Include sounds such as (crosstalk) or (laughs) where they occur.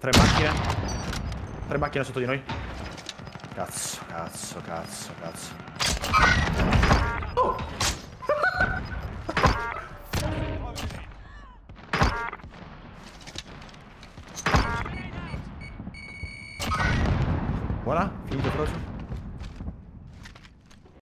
Tre macchine. Tre macchine sotto di noi. Cazzo, cazzo, cazzo, cazzo. Oh! (laughs) Buona? Finito Frocio?